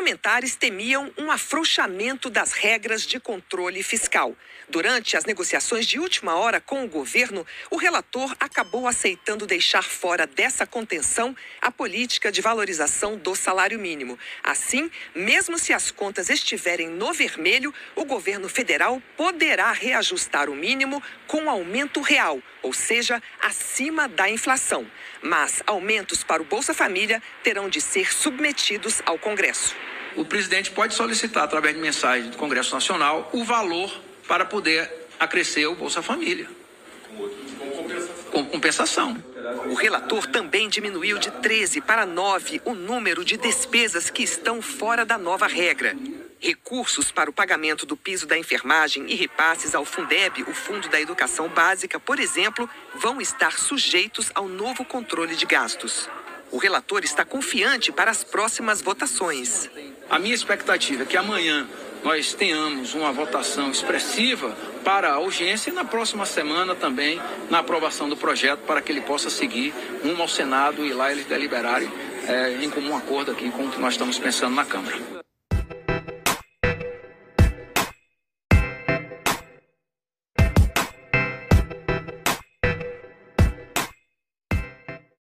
parlamentares temiam um afrouxamento das regras de controle fiscal. Durante as negociações de última hora com o governo, o relator acabou aceitando deixar fora dessa contenção a política de valorização do salário mínimo. Assim, mesmo se as contas estiverem no vermelho, o governo federal poderá reajustar o mínimo com aumento real, ou seja, acima da inflação. Mas aumentos para o Bolsa Família terão de ser submetidos ao Congresso. O presidente pode solicitar, através de mensagem do Congresso Nacional, o valor para poder acrescer o Bolsa Família. Com compensação. O relator também diminuiu de 13 para 9 o número de despesas que estão fora da nova regra. Recursos para o pagamento do piso da enfermagem e repasses ao Fundeb, o Fundo da Educação Básica, por exemplo, vão estar sujeitos ao novo controle de gastos. O relator está confiante para as próximas votações. A minha expectativa é que amanhã nós tenhamos uma votação expressiva para a urgência e na próxima semana também na aprovação do projeto para que ele possa seguir rumo ao Senado e lá eles deliberarem é, em comum acordo aqui com o que nós estamos pensando na Câmara.